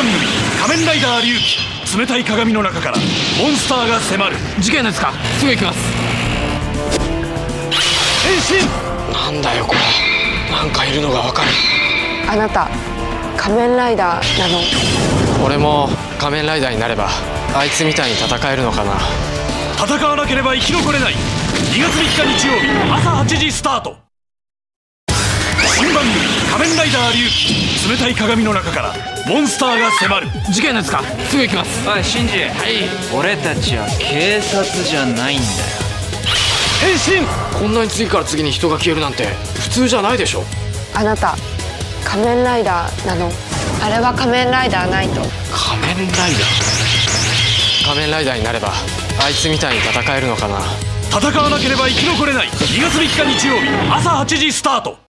番組「仮面ライダー龍騎」冷たい鏡の中からモンスターが迫る。事件ですか？すぐ行きます。変身！なんだよこれ。なんかいるのがわかる。あなた仮面ライダーなの？俺も仮面ライダーになればあいつみたいに戦えるのかな。戦わなければ生き残れない。2月3日日曜日朝8時スタート。新番組「仮面ライダー龍騎」冷たい鏡の中からモンスターが迫る。事件ですか？すぐ行きます。おいシンジ。はい。俺たちは警察じゃないんだよ。変身！こんなに次から次に人が消えるなんて普通じゃないでしょ。あなた仮面ライダーなの？あれは仮面ライダーナイト仮面ライダー？仮面ライダーになればあいつみたいに戦えるのかな。戦わなければ生き残れない。2月3日日曜日朝8時スタート